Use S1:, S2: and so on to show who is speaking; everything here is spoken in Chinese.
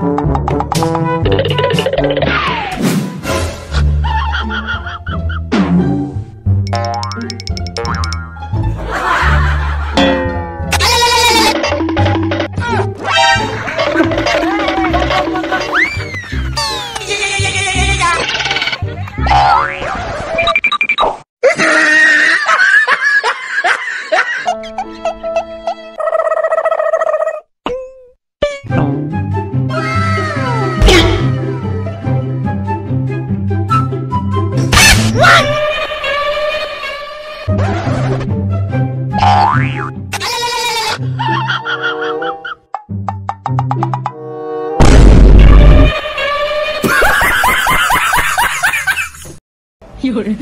S1: Hey. 有人。